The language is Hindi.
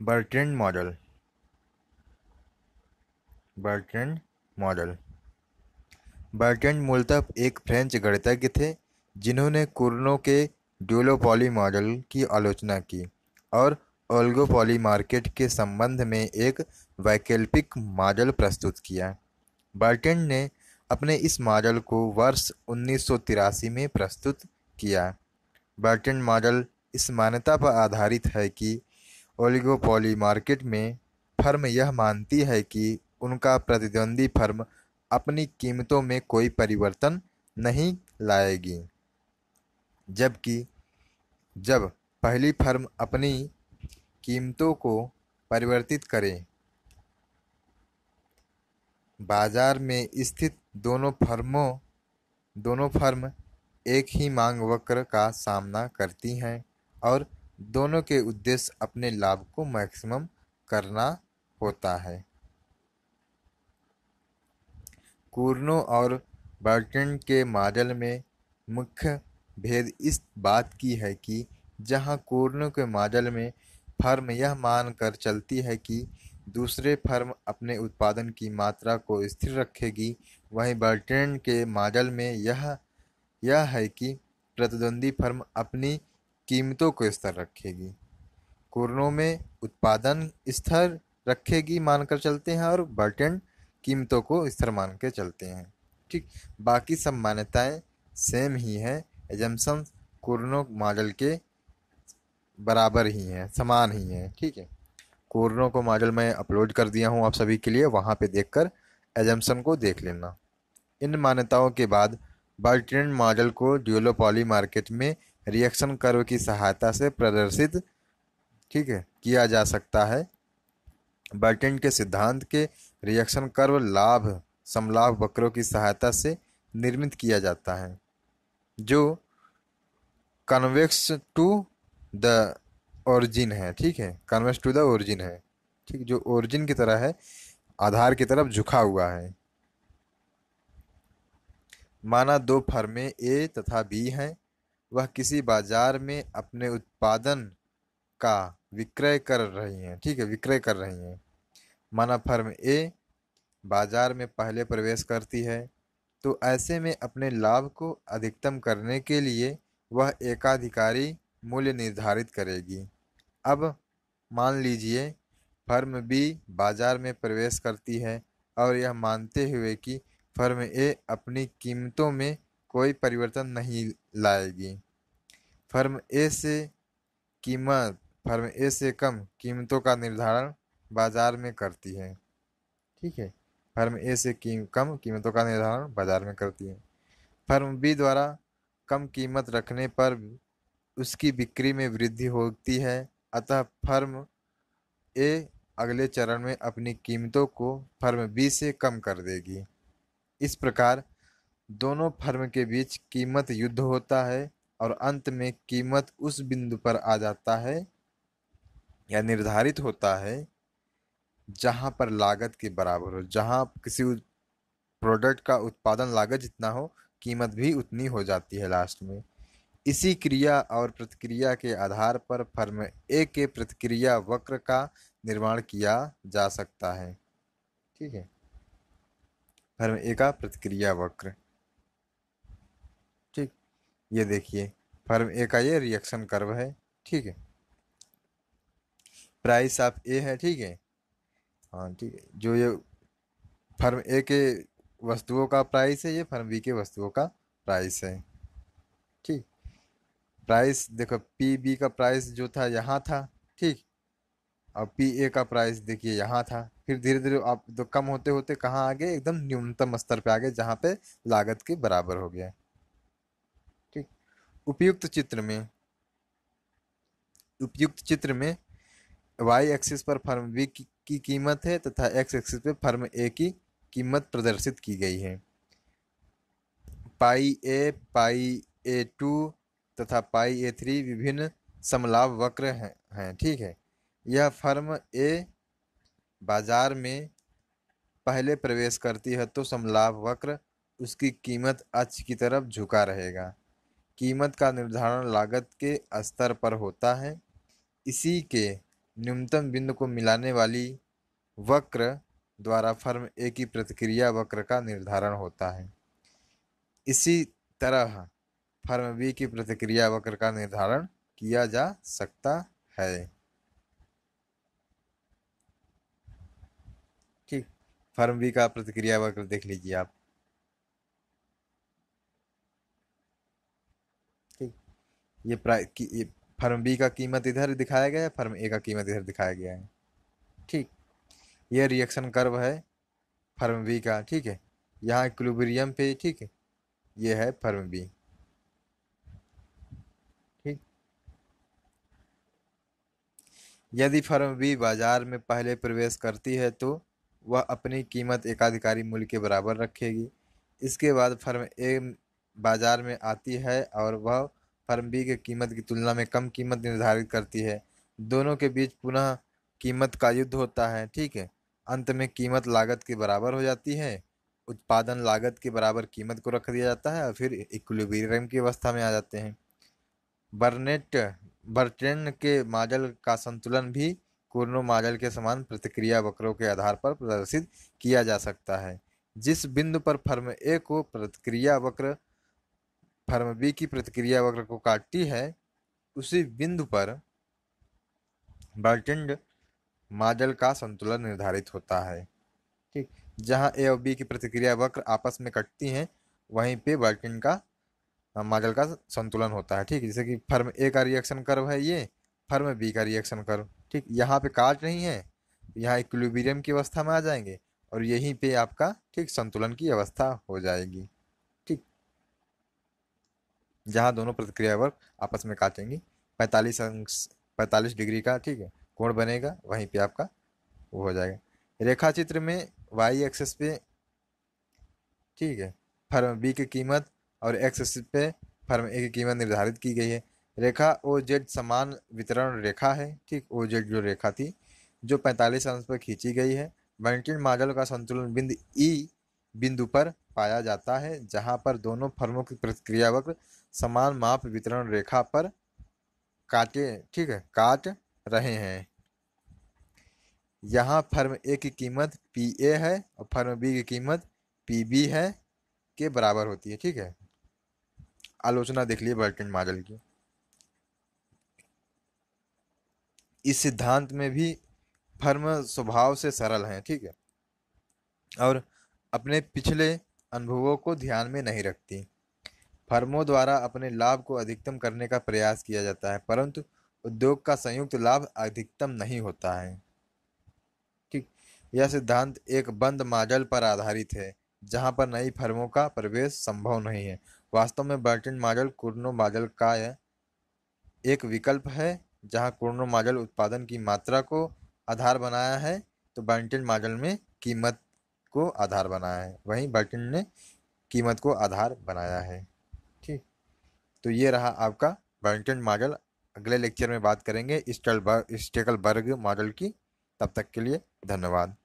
Bertrand model Bertrand model Bertrand मूलतः एक फ्रेंच गणितज्ञ थे, जिन्होंने कुर्नो के ड्यूलोपॉली मॉडल की आलोचना की और ओल्गोपॉली मार्केट के संबंध में एक वैकल्पिक मॉडल प्रस्तुत किया। बर्टेंड ने अपने इस मॉडल को वर्ष उन्नीस सौ तिरासी में प्रस्तुत किया। बर्टेंड मॉडल इस मान्यता पर आधारित है कि ओलिगोपॉली मार्केट में फर्म यह मानती है कि उनका प्रतिद्वंदी फर्म अपनी कीमतों में कोई परिवर्तन नहीं लाएगी। जबकि जब पहली फर्म अपनी कीमतों को परिवर्तित करे, बाज़ार में स्थित दोनों फर्मों, दोनों फर्म एक ही मांग वक्र का सामना करती हैं और दोनों के उद्देश्य अपने लाभ को मैक्सिमम करना होता है। कूर्नो और बर्टन के मॉडल में मुख्य भेद इस बात की है कि जहाँ कूर्नो के मॉडल में फर्म यह मानकर चलती है कि दूसरे फर्म अपने उत्पादन की मात्रा को स्थिर रखेगी, वहीं बर्टन के मॉडल में यह यह है कि प्रतिद्वंदी फर्म अपनी कीमतों को स्थिर रखेगी। कुरनों में उत्पादन स्थिर रखेगी मानकर चलते हैं और बर्टन कीमतों को स्थिर मान के चलते हैं। ठीक, बाकी सब मान्यताएँ सेम ही हैं। एजम्सन कुरनो मॉडल के बराबर ही हैं, समान ही हैं। ठीक है, कोरनो को मॉडल मैं अपलोड कर दिया हूँ आप सभी के लिए, वहाँ पे देखकर एजम्सन को देख लेना। इन मान्यताओं के बाद बर्ट्रेंड मॉडल को ड्यूलोपॉली मार्केट में रिएक्शन कर्व की सहायता से प्रदर्शित, ठीक है, किया जा सकता है। बर्टेंड के सिद्धांत के रिएक्शन कर्व लाभ, समलाभ वक्रों की सहायता से निर्मित किया जाता है। जो कन्वेक्स टू द ओरिजिन है, ठीक है कन्वेक्स टू द ओरिजिन है, ठीक, जो ओरिजिन की तरह है, आधार की तरफ़ झुका हुआ है। माना दो फर्में ए तथा बी हैं वह किसी बाज़ार में अपने उत्पादन का विक्रय कर रही हैं। ठीक है, विक्रय कर रही हैं। माना फर्म ए बाज़ार में पहले प्रवेश करती है तो ऐसे में अपने लाभ को अधिकतम करने के लिए वह एकाधिकारी मूल्य निर्धारित करेगी। अब मान लीजिए, फर्म बी बाज़ार में प्रवेश करती है और यह मानते हुए कि फर्म ए अपनी कीमतों में कोई परिवर्तन नहीं लाएगी। फर्म ए से कीमत, फर्म ए से कम कीमतों का निर्धारण बाज़ार में करती है। ठीक है? फर्म ए से कीम, कम कीमतों का निर्धारण बाज़ार में करती है। फर्म बी द्वारा कम कीमत रखने पर उसकी बिक्री में वृद्धि होती है, अतः फर्म ए अगले चरण में अपनी कीमतों को फर्म बी से कम कर देगी। इस प्रकार दोनों फर्म के बीच कीमत युद्ध होता है और अंत में कीमत उस बिंदु पर आ जाता है या निर्धारित होता है जहाँ पर लागत के बराबर हो। जहाँ किसी प्रोडक्ट का उत्पादन लागत जितना हो, कीमत भी उतनी हो जाती है लास्ट में। इसी क्रिया और प्रतिक्रिया के आधार पर फर्म ए के प्रतिक्रिया वक्र का निर्माण किया जा सकता है। ठीक है। फर्म ए का प्रतिक्रिया वक्र। ये देखिए, फर्म ए का ये रिएक्शन कर्व है, ठीक है। प्राइस ऑफ़ ए है, ठीक है। हाँ ठीक है। जो ये फर्म ए के वस्तुओं का प्राइस है, ये फर्म बी के वस्तुओं का प्राइस है, ठीक। प्राइस देखो पी बी का प्राइस जो था, यहाँ था, ठीक। और पी ए का प्राइस देखिए, यहाँ था। फिर धीरे धीरे आप तो कम होते होते कहाँ आ गए? एकदम न्यूनतम स्तर पे आ गए, जहाँ पे लागत के बराबर हो गया। उपयुक्त चित्र में उपयुक्त चित्र में वाई एक्सिस पर फर्म बी की, की कीमत है तथा एक्स एक्सिस पर फर्म ए की कीमत प्रदर्शित की गई है। पाई ए पाई ए टू तथा पाई ए थ्री विभिन्न समलाभ वक्र हैं ठीक है। यह फर्म ए बाज़ार में पहले प्रवेश करती है तो समलाभ वक्र उसकी कीमत अक्ष की तरफ़ झुका रहेगा। कीमत का निर्धारण लागत के स्तर पर होता है। इसी के न्यूनतम बिंदु को मिलाने वाली वक्र द्वारा फर्म ए की प्रतिक्रिया वक्र का निर्धारण होता है। इसी तरह फर्म बी की प्रतिक्रिया वक्र का निर्धारण किया जा सकता है। ठीक, फर्म बी का प्रतिक्रिया वक्र देख लीजिए आप ठीक ये प्राइ फर्म बी का कीमत इधर दिखाया गया है, फर्म ए का कीमत इधर दिखाया गया है। ठीक। ये रिएक्शन कर्व है फर्म बी का, ठीक है। यहाँ इक्विलिब्रियम पे, ठीक है। ये है फर्म बी ठीक। यदि फर्म बी बाज़ार में पहले प्रवेश करती है तो वह अपनी कीमत एकाधिकारी मूल्य के बराबर रखेगी। इसके बाद फर्म ए बाज़ार में आती है और वह फर्म बी की कीमत की तुलना में कम कीमत निर्धारित करती है। दोनों के बीच पुनः कीमत का युद्ध होता है, ठीक है? अंत में कीमत लागत के बराबर हो जाती है, उत्पादन लागत के बराबर कीमत को रख दिया जाता है और फिर इक्विलिब्रियम की अवस्था में आ जाते हैं। बर्नेट, बर्टेन के मॉडल का संतुलन भी कुर्नो मॉडल के समान प्रतिक्रिया वक्रों के आधार पर प्रदर्शित किया जा सकता है। जिस बिंदु पर फर्म ए को प्रतिक्रिया वक्र फर्म बी की प्रतिक्रिया वक्र को काटती है, उसी बिंदु पर बर्टेंड मॉडल का संतुलन निर्धारित होता है। ठीक, जहाँ ए और बी की प्रतिक्रिया वक्र आपस में कटती हैं, वहीं पे बर्टिन का मॉडल का संतुलन होता है। ठीक, जैसे कि फर्म ए का रिएक्शन कर्व है ये, फर्म बी का रिएक्शन कर्व ठीक, यहाँ पे काट नहीं है, यहाँ इक्विलिब्रियम की अवस्था में आ जाएँगे, और यहीं पे आपका, ठीक, संतुलन की अवस्था हो जाएगी। जहाँ दोनों प्रतिक्रिया वर्ग आपस में काटेंगी। पैंतालीस अंश, पैंतालीस डिग्री का, ठीक है, कोण बनेगा, वहीं पे आपका वो हो जाएगा। रेखा चित्र में वाई एक्सेस पे, ठीक है, फर्म बी की कीमत और एक्स एक्सिस पे फर्म ए की कीमत निर्धारित की गई है। रेखा ओ जेड समान वितरण रेखा है, ठीक ओ जेड जो रेखा थी, जो 45 अंश पर खींची गई है। वेंटिन मॉडल का संतुलन बिंदु ई बिंदु पर पाया जाता है, जहाँ पर दोनों फर्मों की प्रतिक्रिया वक्र समान माप वितरण रेखा पर काटे, ठीक है, काट रहे हैं। यहाँ फर्म ए की कीमत पी ए है और फर्म बी की कीमत पी बी है, के बराबर होती है, ठीक है। आलोचना देख लिए बर्टिन मॉडल की। इस सिद्धांत में भी फर्म स्वभाव से सरल हैं, ठीक है, और अपने पिछले अनुभवों को ध्यान में नहीं रखती। फर्मों द्वारा अपने लाभ को अधिकतम करने का प्रयास किया जाता है, परंतु उद्योग का संयुक्त लाभ अधिकतम नहीं होता है। ठीक, यह सिद्धांत एक बंद मॉडल पर आधारित है, जहाँ पर नई फर्मों का प्रवेश संभव नहीं है। वास्तव में बर्टिन मॉडल कुर्नो मॉडल का एक विकल्प है, जहाँ कुर्नो मॉडल उत्पादन की मात्रा को आधार बनाया है तो बर्टिन मॉडल में कीमत को आधार बनाया है। वहीं बर्टिन ने कीमत को आधार बनाया है। तो ये रहा आपका बर्टिन मॉडल अगले लेक्चर में बात करेंगे स्टेकलबर्ग मॉडल की। तब तक के लिए धन्यवाद।